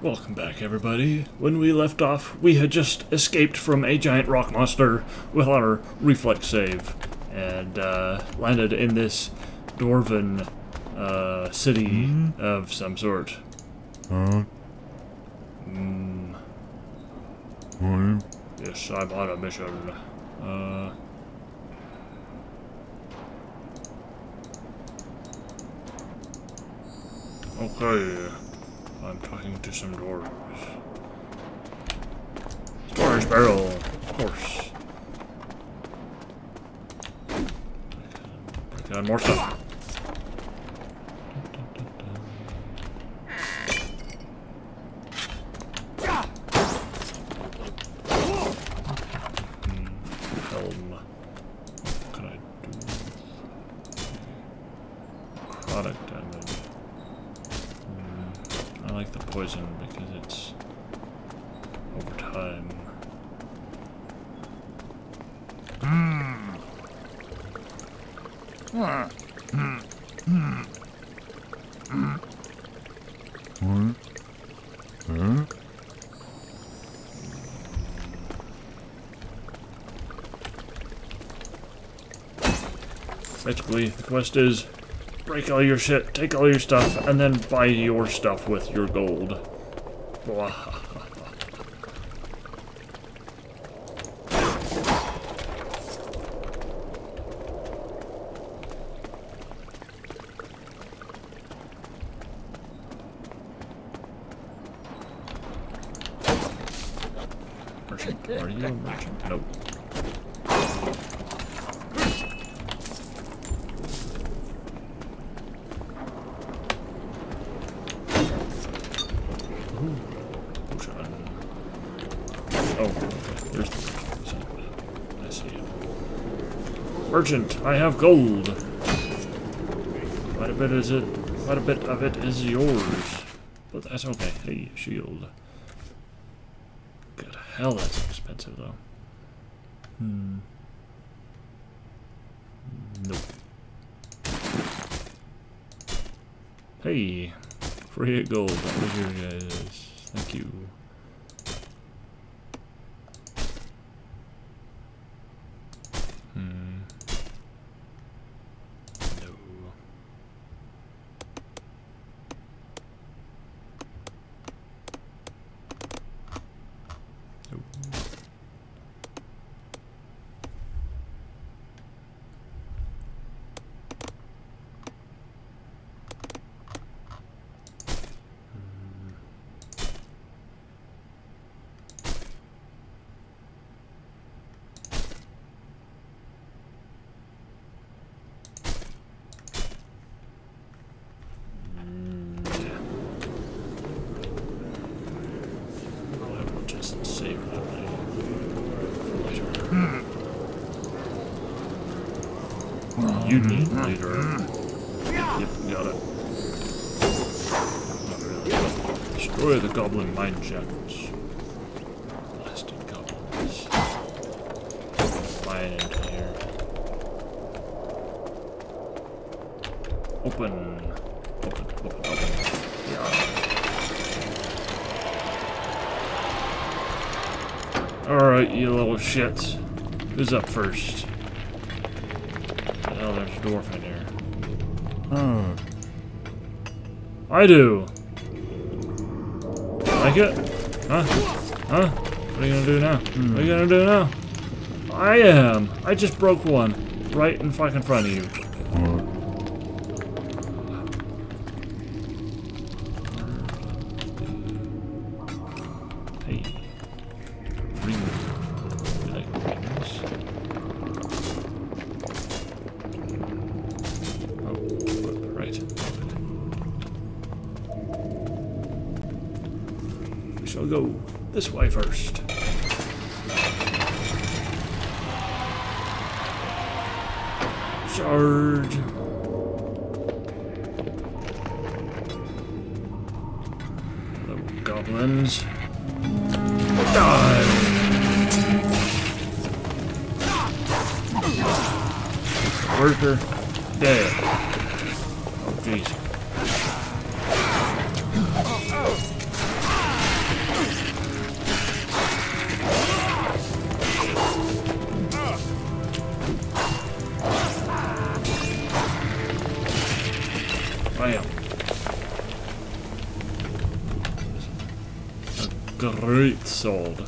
Welcome back, everybody. When we left off, we had just escaped from a giant rock monster with our reflex save and uh, landed in this dwarven uh, city of some sort. Huh? Mm, yes, I'm on a mission. Uh, okay, I'm talking to some dwarves. Storage barrel, of course. On more stuff. Helm. What can I do? Product damage. Hmm, I like the poison because it's over time. What? Huh? Basically, the quest is break all your shit, take all your stuff, and then buy your stuff with your gold. Blah. Merchant, are you a merchant? Nope. Oh. There's. I see it. Merchant, I have gold. Quite a bit is it. Quite a bit of it is yours. But that's okay. Hey, shield. Good hell, that's expensive though. Hmm. Nope. Hey, free gold. That was your guys. Thank you. Hmm. No. Nope. I will just save that later. Mm-hmm. You need mm-hmm. later. Mm-hmm. Yep, got it. Not really. Destroy the goblin mine shafts. Blasted goblins. Mine into here. Open. Open, open, open. Yeah. Alright, you little shits. Who's up first? There's a dwarf in here. Huh? Hmm. I do! Like it? Huh? Huh? What are you gonna do now? What are you gonna do now? I am! I just broke one. Right in fucking front of you. Hmm. Shall go this way first. Charge. Sword.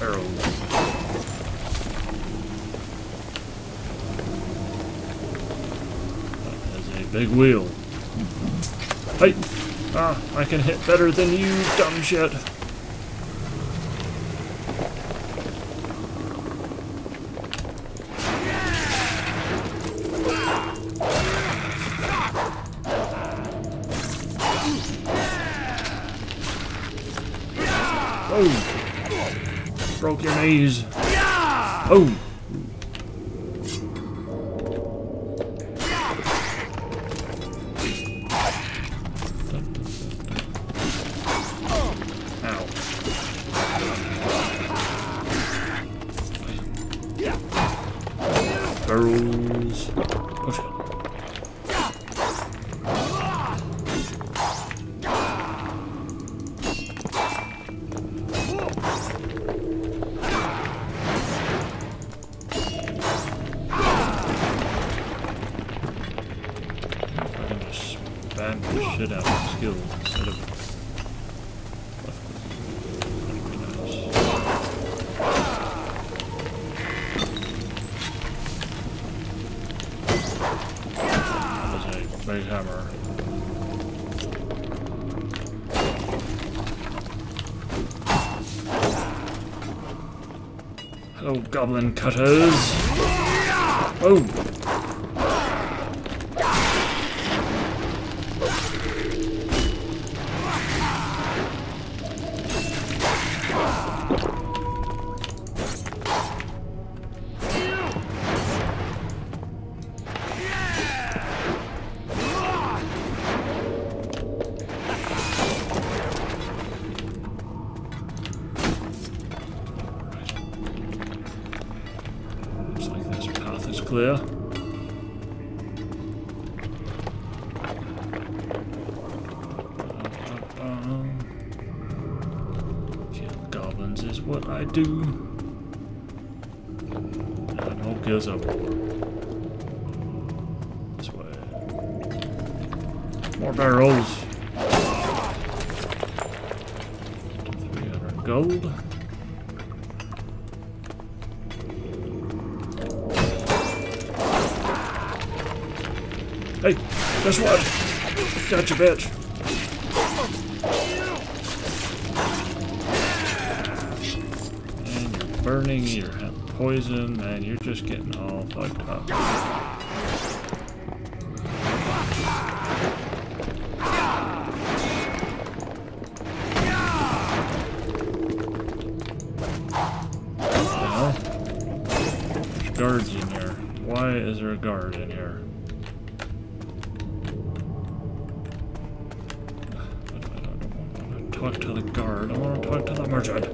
Arrows. That is a big wheel. Hey! Ah, I can hit better than you, dumb shit. Oh! Broke your knees. Oh! Spam the shit out of skills instead of goblin cutters. Oh, clear. Goblins is what I do. And all goes up. Hey, guess what? Gotcha, bitch. And you're burning, you're having poison, and you're just getting all fucked up. To don't want to talk to the merchant.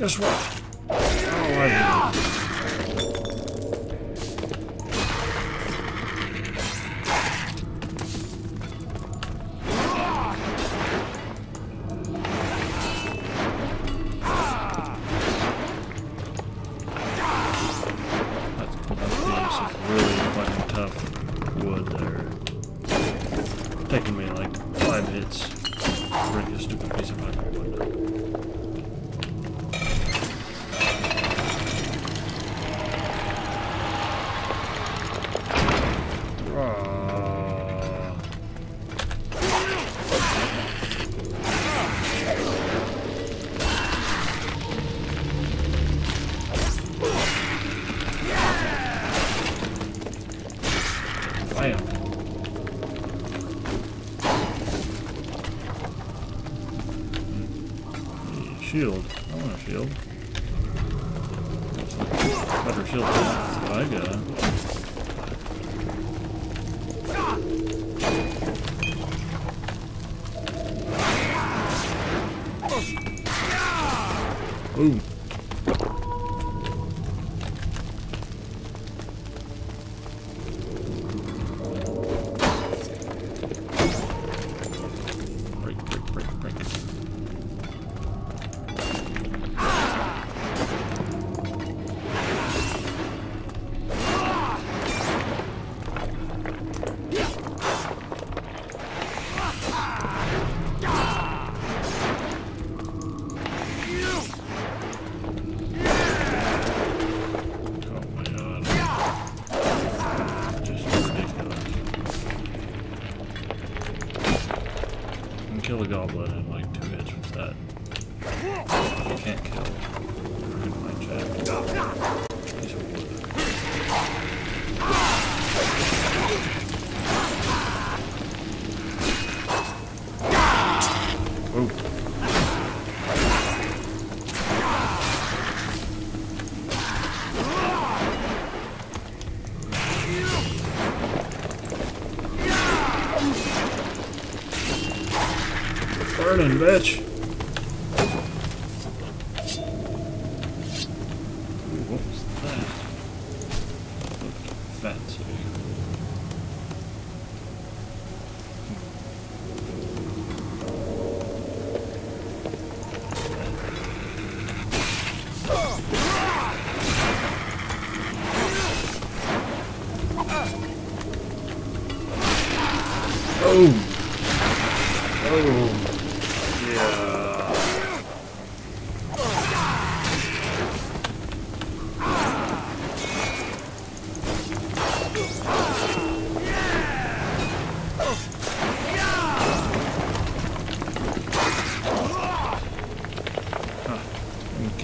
Hey, guess Shield. I want a shield. Better shield I got. Boom. Burning, bitch.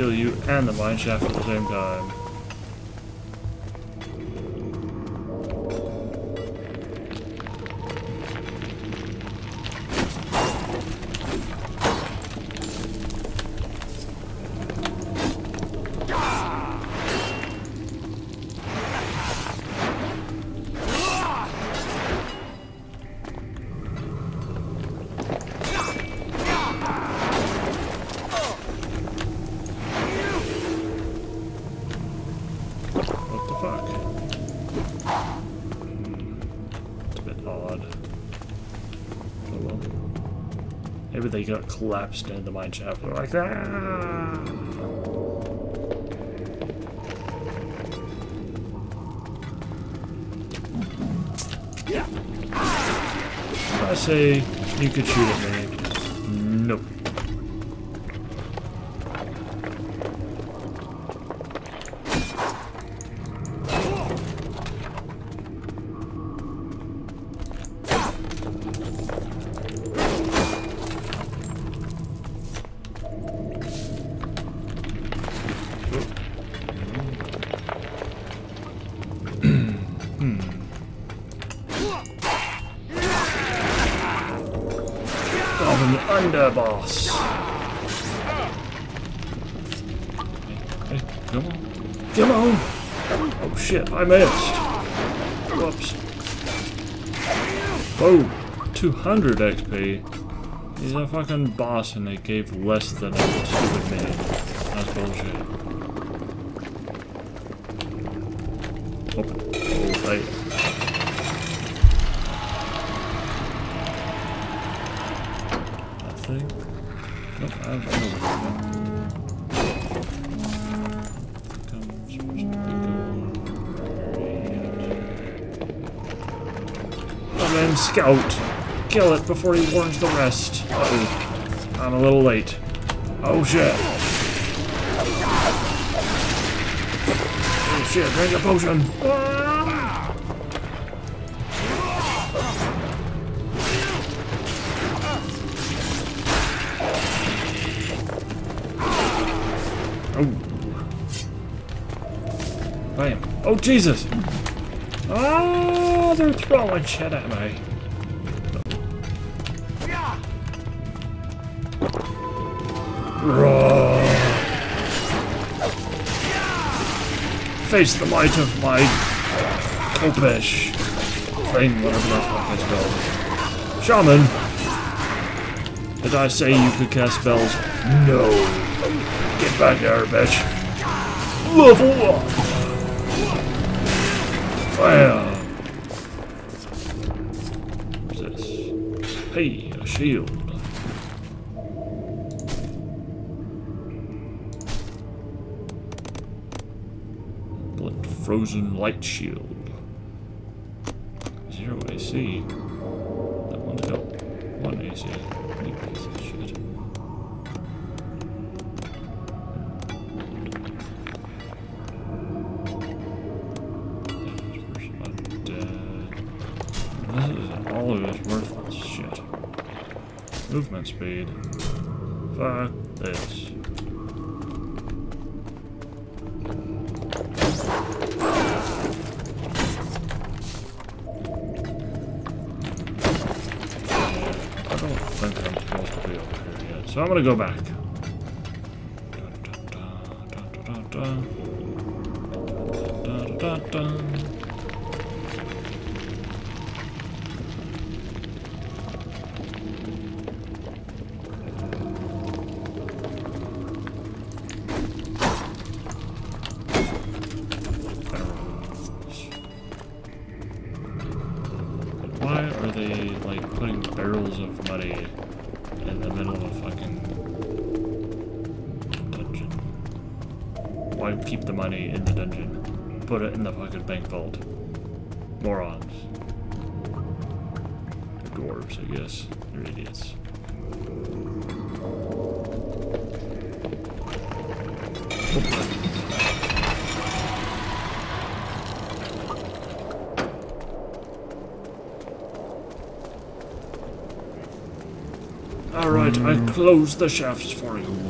Kill you and the mine shaft at the same time. Maybe they got collapsed into the mine shaft. They're like, ah! I say you could shoot at me. Goblin underboss. Hey, come on. Come on! Oh shit, I missed. Whoops. Whoa, 200 XP. He's a fucking boss and they gave less than a stupid minion. That's bullshit. Oh, hey. Nope, I don't know in, scout! kill it before he warns the rest. Uh-oh. I'm a little late. Oh shit. Oh shit, drink a potion. Ah! Jesus! Ah, oh, they're throwing shit at me. Roar. Face the might of my Khopesh thing, whatever the fuck it's called. Shaman! Did I say you could cast spells? No. Get back there, bitch. Level up! Bam! What's this? Hey, a shield. Blood frozen light shield. Zero AC. That one's got one AC. You piece Movement speed. Fuck this. I don't think I'm supposed to be over here yet, so I'm gonna go back. Put it in the fucking bank vault. Morons. Dwarves, I guess. They're idiots. Alright, I closed the shafts for you.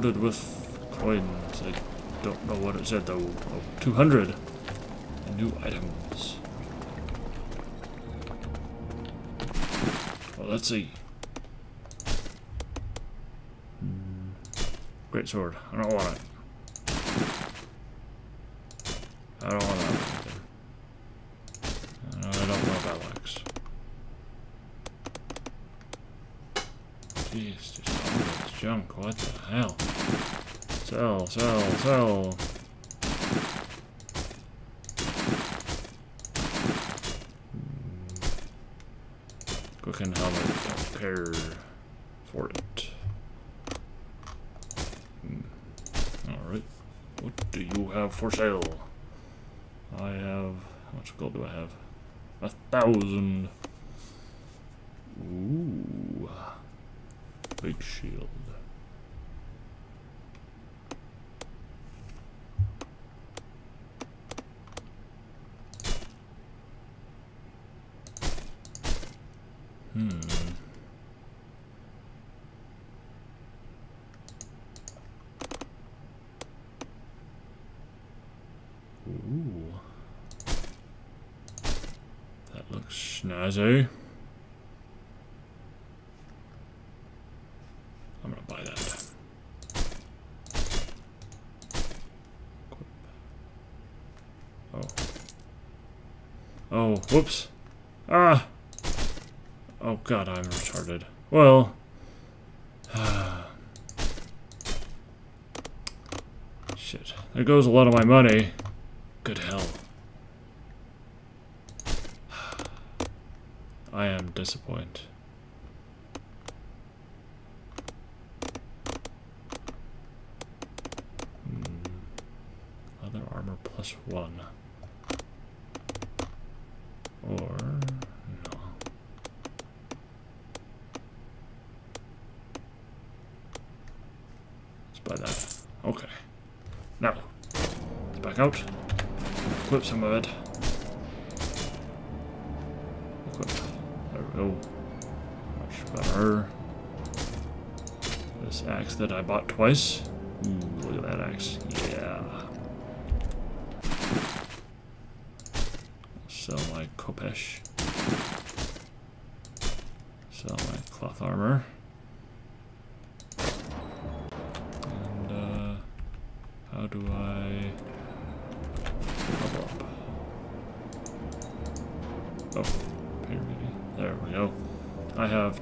Awarded with coins. I don't know what it said though. Oh, 200. New items. Well, let's see. Hmm. Great sword. I don't want it. I don't want that either. No, I don't want that wax. Jeez, just all this junk. What the hell? Sell, sell, sell. Cooking helmet, don't for it. Hmm. Alright. What do you have for sale? I have. How much gold do I have? A thousand. Ooh. Big shield. Hmm. Ooh. That. I'm gonna buy that. Oh. Oh, whoops. Ah! Oh god, I'm retarded. Well... Shit. There goes a lot of my money. Good hell. Am. Hmm. Other armor plus one. Or no. Let's buy that. Okay. Now, let's back out. Equip some of it. Better. This axe that I bought twice. Ooh, look at that axe. Yeah. Sell my Khopesh. Sell my cloth armor.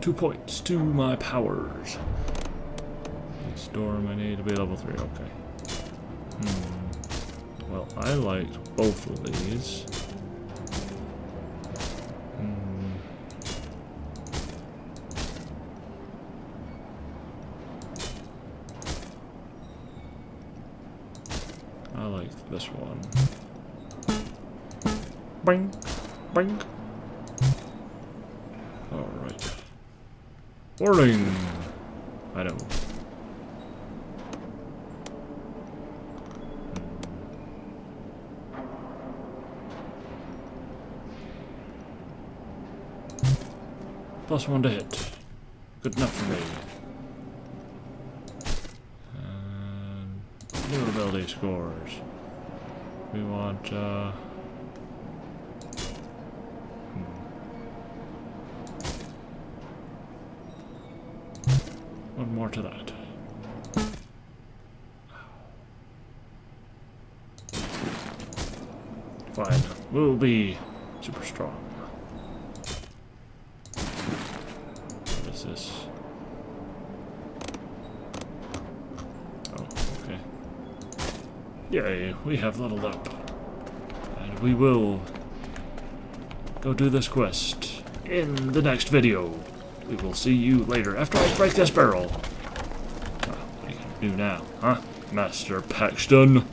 Two points to my powers. Storm, I need to be level 3, okay. Hmm. Well, I liked both of these. Hmm. I like this one. Bing, bing. Alright. Warning! I don't Plus one to hit. Good enough for me. And new ability scores. We want, uh... One more to that. Fine. We'll be super strong. What is this? Oh, okay. Yay, we have leveled up. And we will go do this quest in the next video. We will see you later after I break this barrel. Ah, what are you gonna do now, huh? Master Paxton?